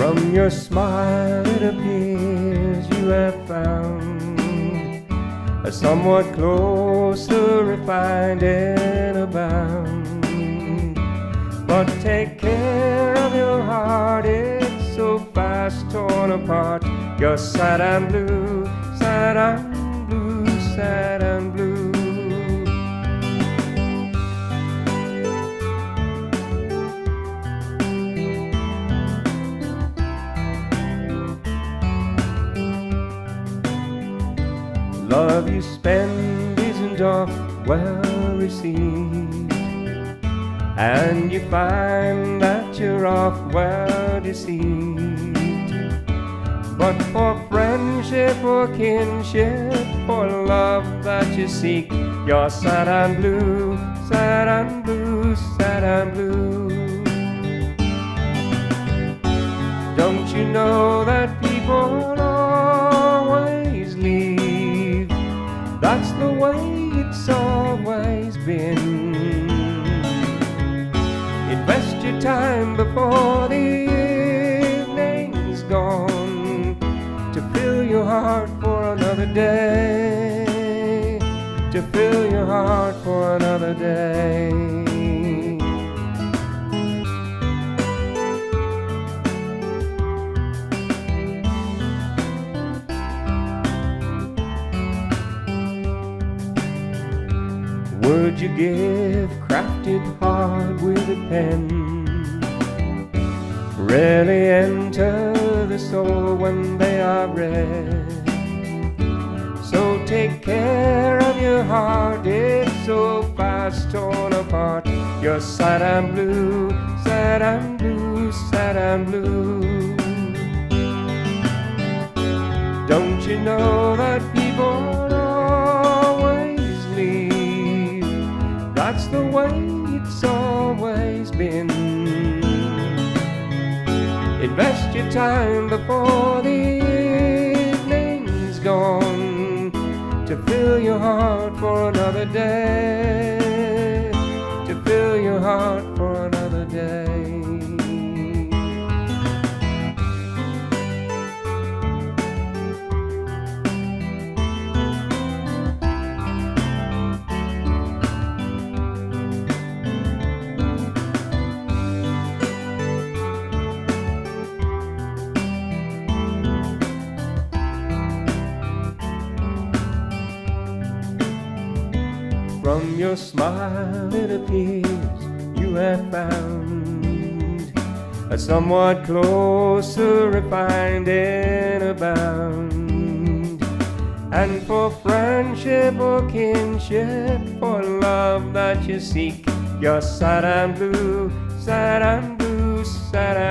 From your smile it appears you have found a somewhat closer, refined and abound. But take care of your heart, it's so fast torn apart. You're sad and blue, sad and love you spend isn't oft well received, and you find that you're oft well deceived. But for friendship or kinship, for love that you seek, you're sad and blue, sad and blue, sad and blue. That's the way it's always been. Invest your time before the evening's gone to fill your heart for another day. To fill your heart for another day. Would you give crafted hard with a pen? Really enter the soul when they are read. So take care of your heart, it's so fast torn apart. You're sad and blue, sad and blue, sad and blue. Don't you know that That's the way it's always been. Invest your time before the evening's gone to fill your heart for another day. To fill your heart From your smile it appears you have found a somewhat closer, refined and abound. And for friendship or kinship, for love that you seek, you're sad and blue, sad and blue, sad and.